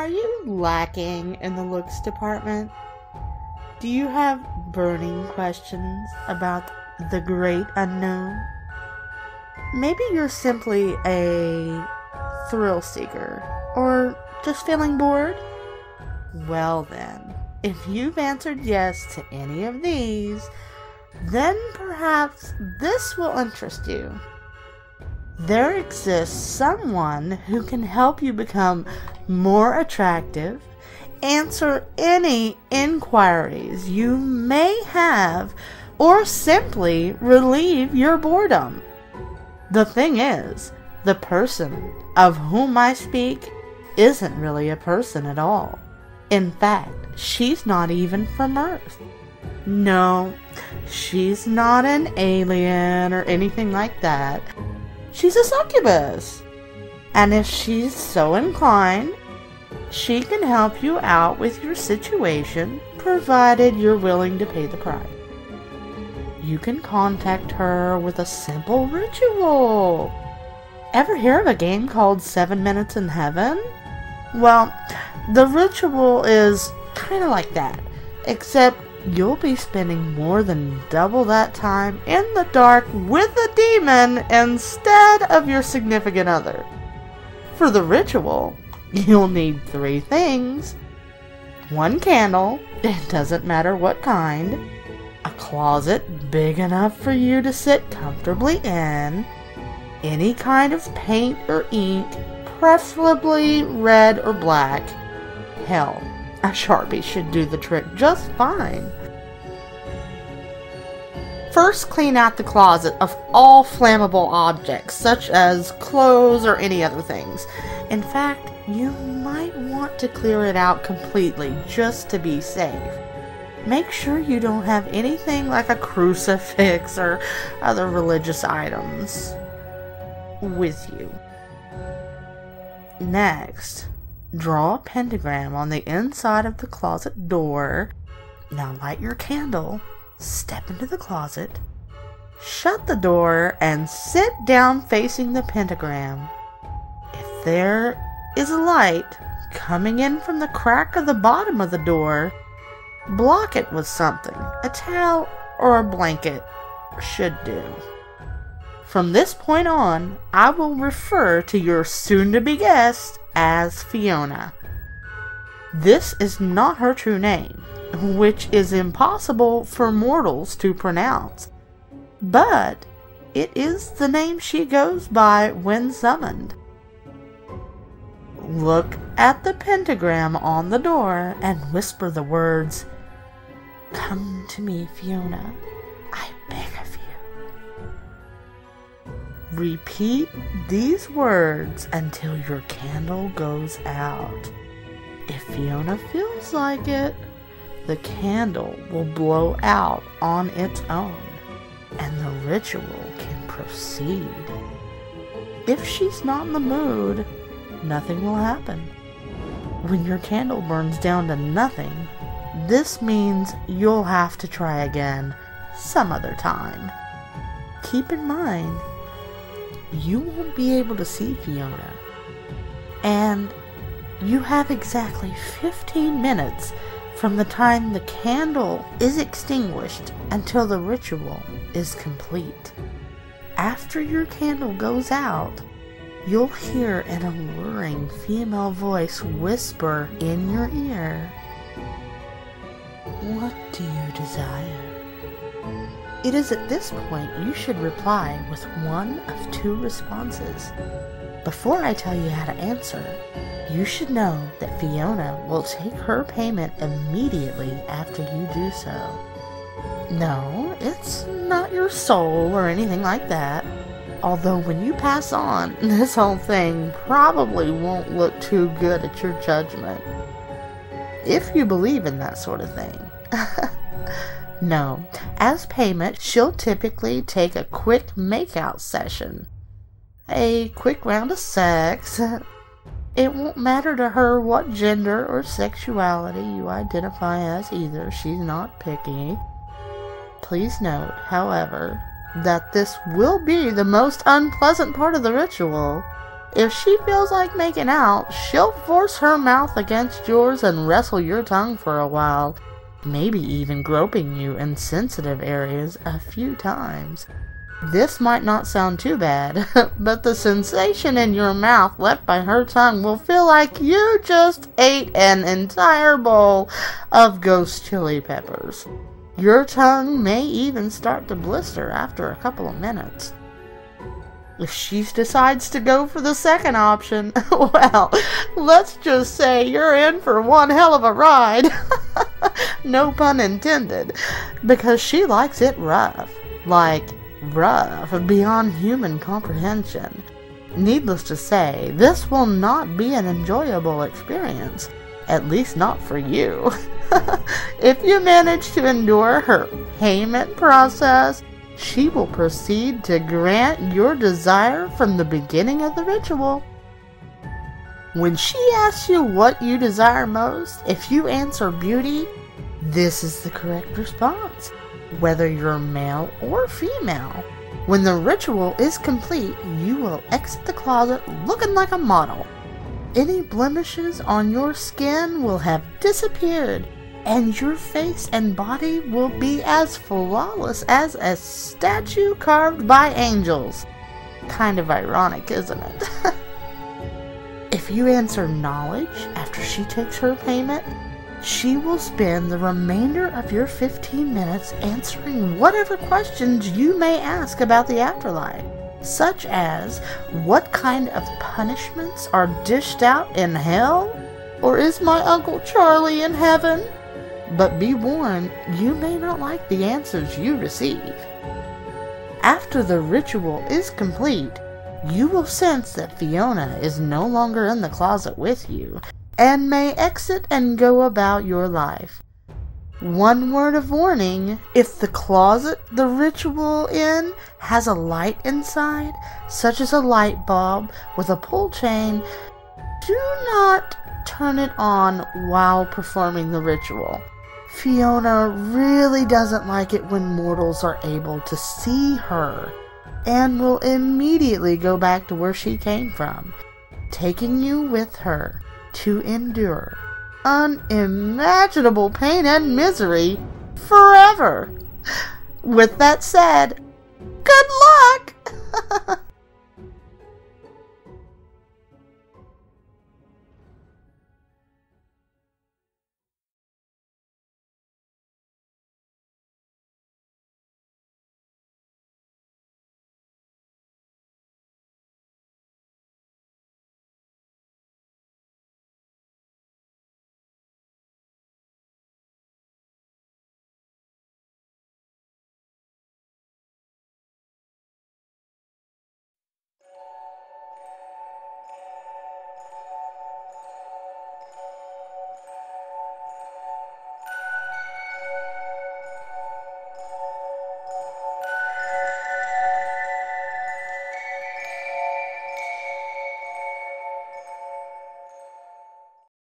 Are you lacking in the looks department? Do you have burning questions about the great unknown? Maybe you're simply a thrill seeker, or just feeling bored? Well, then, if you've answered yes to any of these, then perhaps this will interest you. There exists someone who can help you become more attractive, answer any inquiries you may have, or simply relieve your boredom. The thing is, the person of whom I speak isn't really a person at all. In fact, she's not even from Earth. No, she's not an alien or anything like that. She's a succubus. And if she's so inclined, she can help you out with your situation, provided you're willing to pay the price. You can contact her with a simple ritual. Ever hear of a game called Seven Minutes in Heaven? Well, the ritual is kind of like that, except you'll be spending more than double that time in the dark with a demon instead of your significant other. For the ritual, you'll need three things one candle, it doesn't matter what kind, a closet big enough for you to sit comfortably in, any kind of paint or ink, preferably red or black. Hell, a Sharpie should do the trick just fine. First, clean out the closet of all flammable objects, such as clothes or any other things. In fact, you might want to clear it out completely just to be safe. Make sure you don't have anything like a crucifix or other religious items with you. Next, draw a pentagram on the inside of the closet door. Now light your candle, step into the closet, shut the door, and sit down facing the pentagram. If there is a light coming in from the crack of the bottom of the door, block it with something. A towel or a blanket should do. From this point on, I will refer to your soon to be guest as Fiona. This is not her true name, which is impossible for mortals to pronounce, but it is the name she goes by when summoned. Look at the pentagram on the door and whisper the words, Come to me, Fiona. I beg of you. Repeat these words until your candle goes out. If Fiona feels like it, the candle will blow out on its own and the ritual can proceed. If she's not in the mood, nothing will happen. When your candle burns down to nothing, this means you'll have to try again some other time. Keep in mind, you won't be able to see Fiona. And you have exactly 15 minutes from the time the candle is extinguished until the ritual is complete. After your candle goes out, you'll hear an alluring female voice whisper in your ear, What do you desire? It is at this point you should reply with one of two responses. Before I tell you how to answer, you should know that Fiona will take her payment immediately after you do so. No, it's not your soul or anything like that. Although when you pass on, this whole thing probably won't look too good at your judgment. If you believe in that sort of thing. No. As payment, she'll typically take a quick makeout session. A quick round of sex. It won't matter to her what gender or sexuality you identify as either. She's not picky. Please note, however, that this will be the most unpleasant part of the ritual. If she feels like making out, she'll force her mouth against yours and wrestle your tongue for a while, maybe even groping you in sensitive areas a few times. This might not sound too bad, but the sensation in your mouth left by her tongue will feel like you just ate an entire bowl of ghost chili peppers. Your tongue may even start to blister after a couple of minutes. If she decides to go for the second option, well, let's just say you're in for one hell of a ride. no pun intended. Because she likes it rough. Like, rough beyond human comprehension. Needless to say, this will not be an enjoyable experience. At least not for you. if you manage to endure her payment process, she will proceed to grant your desire from the beginning of the ritual. When she asks you what you desire most, if you answer beauty, this is the correct response, whether you're male or female. When the ritual is complete, you will exit the closet looking like a model. Any blemishes on your skin will have disappeared and your face and body will be as flawless as a statue carved by angels. Kind of ironic, isn't it? if you answer knowledge after she takes her payment, she will spend the remainder of your 15 minutes answering whatever questions you may ask about the afterlife, such as what kind of punishments are dished out in hell? Or is my Uncle Charlie in heaven? but be warned, you may not like the answers you receive. After the ritual is complete, you will sense that Fiona is no longer in the closet with you and may exit and go about your life. One word of warning if the closet the ritual in has a light inside, such as a light bulb with a pull chain, do not turn it on while performing the ritual. Fiona really doesn't like it when mortals are able to see her and will immediately go back to where she came from, taking you with her to endure unimaginable pain and misery forever. With that said, good luck!